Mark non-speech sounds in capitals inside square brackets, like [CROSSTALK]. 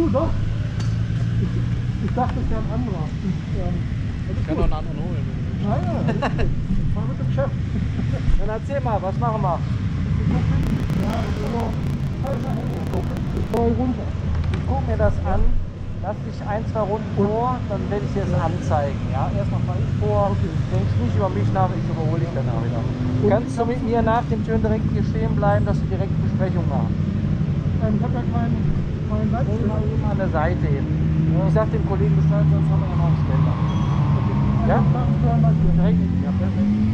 Du, doch. Ich, ich dachte, es wäre ein anderer. Ich, ähm, Ich kann noch einen anderen holen. Naja, [LAUGHS] fahr mit dem Chef. Dann erzähl mal, was machen wir? Ja. Ich fahr runter. Ich guck mir das an, lass dich ein, zwei Runden vor, dann werde ich dir das anzeigen. Ja, erstmal fahre ich vor, denkst nicht über mich nach, ich überhole dich danach wieder. Kannst du mit mir nach dem Türen direkt hier stehen bleiben, dass wir direkt Besprechung machen? Ähm, ich habe ja keinen eben an der Seite eben. Ich sag dem Kollegen Bescheid, sonst haben wir ja noch einen Ständer. Ja? Direkt. Ja, perfekt.